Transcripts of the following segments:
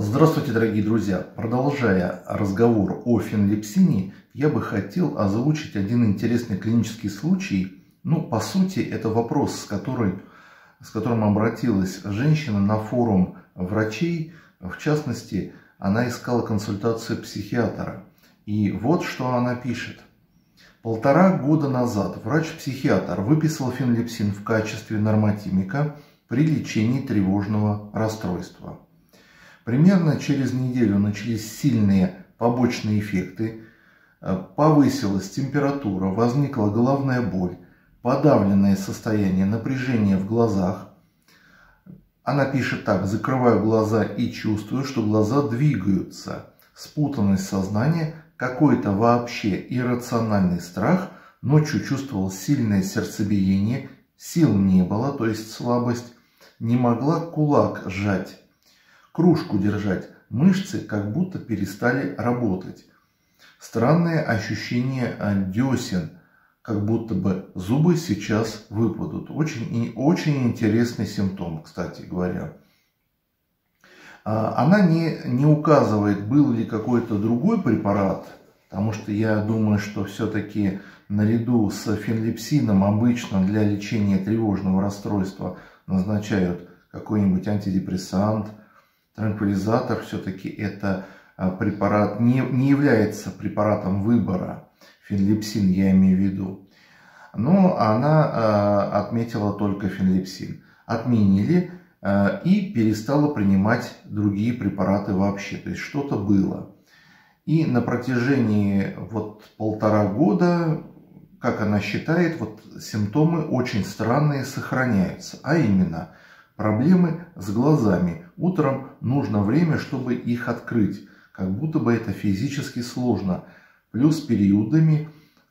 Здравствуйте, дорогие друзья! Продолжая разговор о фенлепсине, я бы хотел озвучить один интересный клинический случай. Ну, по сути, это вопрос, с, которой, с которым обратилась женщина на форум врачей. В частности, она искала консультацию психиатра. И вот что она пишет. Полтора года назад врач-психиатр выписал фенлепсин в качестве нормотимика при лечении тревожного расстройства. Примерно через неделю начались сильные побочные эффекты, повысилась температура, возникла головная боль, подавленное состояние, напряжение в глазах. Она пишет так, закрываю глаза и чувствую, что глаза двигаются, спутанность сознания, какой-то вообще иррациональный страх, ночью чувствовал сильное сердцебиение, сил не было, то есть слабость, не могла кулак сжать, кружку держать, мышцы как будто перестали работать. Странное ощущение десен, как будто бы зубы сейчас выпадут. Очень, очень интересный симптом, кстати говоря. А, она не, не указывает, был ли какой-то другой препарат, потому что я думаю, что все-таки наряду с фенлепсином обычно для лечения тревожного расстройства назначают какой-нибудь антидепрессант, транквилизатор. Все-таки это а, препарат не, не является препаратом выбора, фенлепсин я имею в виду. Но она э, отметила только фенлепсин. Отменили э, и перестала принимать другие препараты вообще. То есть что-то было. И на протяжении вот полтора года, как она считает, вот симптомы очень странные сохраняются. А именно, проблемы с глазами. Утром нужно время, чтобы их открыть. Как будто бы это физически сложно. Плюс периодами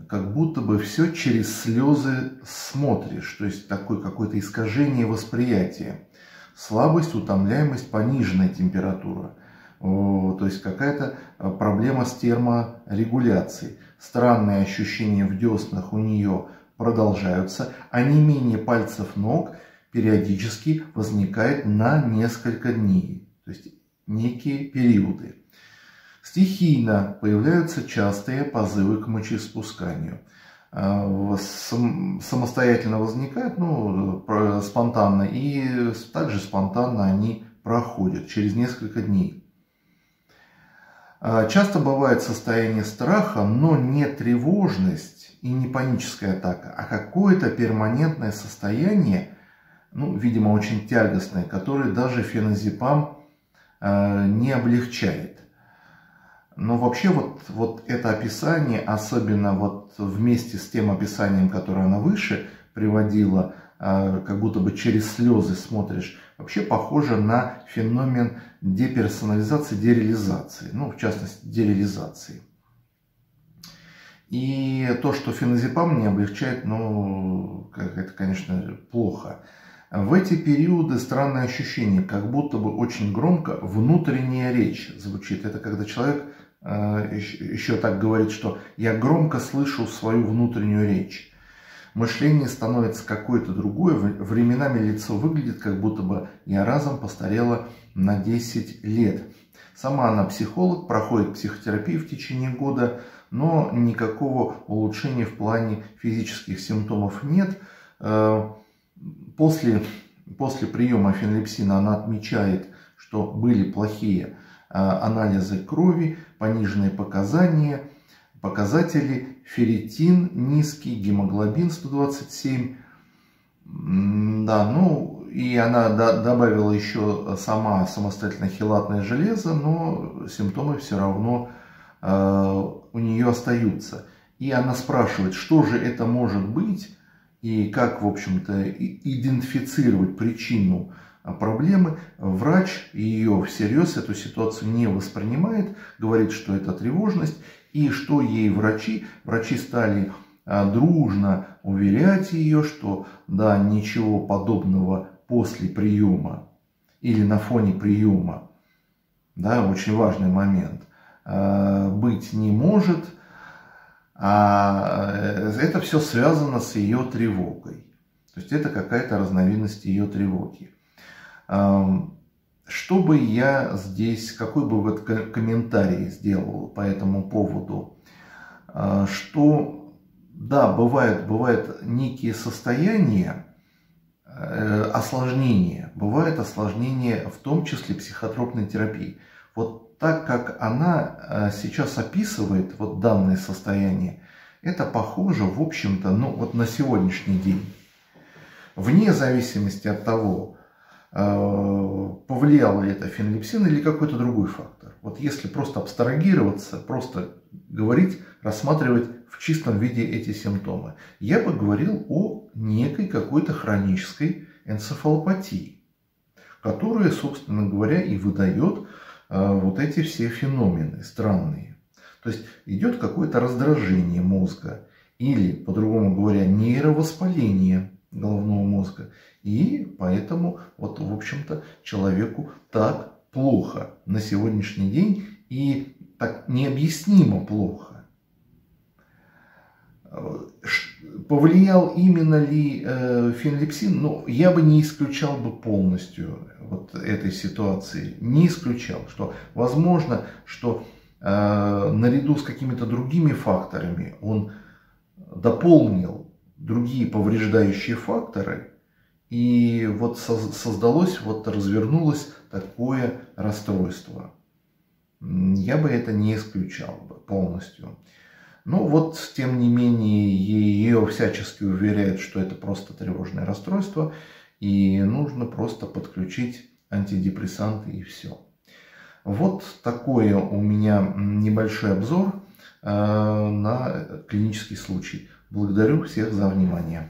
как будто бы все через слезы смотришь, то есть такое какое-то искажение восприятия. Слабость, утомляемость, пониженная температура. То есть какая-то а, проблема с терморегуляцией. Странные ощущения в деснах у нее продолжаются, а не менее пальцев ног периодически возникает на несколько дней. То есть некие периоды. Стихийно появляются частые позывы к мочеиспусканию. А, самостоятельно возникают, ну, спонтанно, и также спонтанно они проходят через несколько дней. А, часто бывает состояние страха, но не тревожность и не паническая атака, а какое-то перманентное состояние, ну, видимо, очень тягостное, которое даже феназепам а, не облегчает. Но вообще вот, вот это описание, особенно вот вместе с тем описанием, которое она выше приводила, а, как будто бы через слезы смотришь, вообще похоже на феномен деперсонализации, дереализации, ну, в частности, дереализации. И то, что феназепам не облегчает, ну, это, конечно, плохо. В эти периоды странное ощущение, как будто бы очень громко внутренняя речь звучит. Это когда человек Э, еще так говорит, что я громко слышу свою внутреннюю речь. Мышление становится какое-то другое, временами лицо выглядит, как будто бы я разом постарела на 10 лет. Сама она психолог, проходит психотерапию в течение года, но никакого улучшения в плане физических симптомов нет. После, после приема фенлепсина она отмечает, что были плохие а, анализы крови, пониженные показания, показатели, ферритин низкий, гемоглобин 127. Да, ну и она добавила еще сама самостоятельно хилатное железо, но симптомы все равно э, у нее остаются. И она спрашивает, что же это может быть и как, в общем-то, идентифицировать причину а проблемы. Врач ее всерьез эту ситуацию не воспринимает, говорит, что это тревожность, и что ей врачи, врачи стали а, дружно уверять ее, что да, ничего подобного после приема или на фоне приема, да, очень важный момент, а, быть не может, а э, это все связано с ее тревогой. То есть это какая-то разновидность ее тревоги. что бы я здесь, какой бы вот комментарий сделал по этому поводу? А, что, да, бывают, бывают некие состояния, э, осложнения, бывает осложнение в том числе психотропной терапии. Вот так как она э, сейчас описывает вот данное состояние, это похоже, в общем-то, ну вот на сегодняшний день. Вне зависимости от того, э, повлиял ли это фенолепсин или какой-то другой фактор. Вот если просто абстрагироваться, просто говорить, рассматривать в чистом виде эти симптомы, я бы говорил о некой какой-то хронической энцефалопатии, которая, собственно говоря, и выдает вот эти все феномены странные. То есть идет какое-то раздражение мозга или, по-другому говоря, нейровоспаление головного мозга. И поэтому, вот, в общем-то, человеку так плохо на сегодняшний день и так необъяснимо плохо. Повлиял именно ли э, фенлепсин? Ну, я бы не исключал бы полностью вот этой ситуации. Не исключал, что возможно, что Э, наряду с какими-то другими факторами он дополнил другие повреждающие факторы, и вот создалось, вот развернулось такое расстройство. Я бы это не исключал бы полностью. Но вот, тем не менее, ее всячески уверяют, что это просто тревожное расстройство, и нужно просто подключить антидепрессанты и все. Вот такой у меня небольшой обзор э, на клинический случай. Благодарю всех за внимание.